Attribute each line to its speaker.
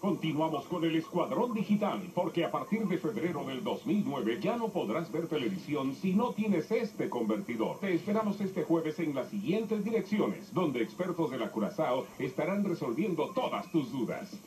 Speaker 1: Continuamos con el Escuadrón Digital, porque a partir de febrero del 2009 ya no podrás ver televisión si no tienes este convertidor. Te esperamos este jueves en las siguientes direcciones, donde expertos de la Curazao estarán resolviendo todas tus dudas.